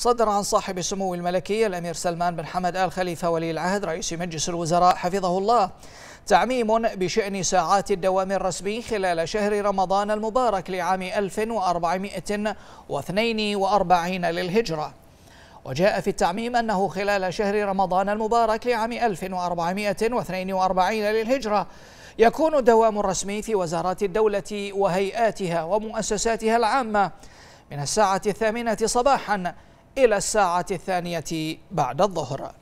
صدر عن صاحب السمو الملكي الأمير سلمان بن حمد آل خليفة ولي العهد رئيس مجلس الوزراء حفظه الله. تعميم بشأن ساعات الدوام الرسمي خلال شهر رمضان المبارك لعام 1442 للهجرة. وجاء في التعميم أنه خلال شهر رمضان المبارك لعام 1442 للهجرة يكون دوام رسمي في وزارات الدولة وهيئاتها ومؤسساتها العامة من الساعة الثامنة صباحا إلى الساعة الثانية بعد الظهر.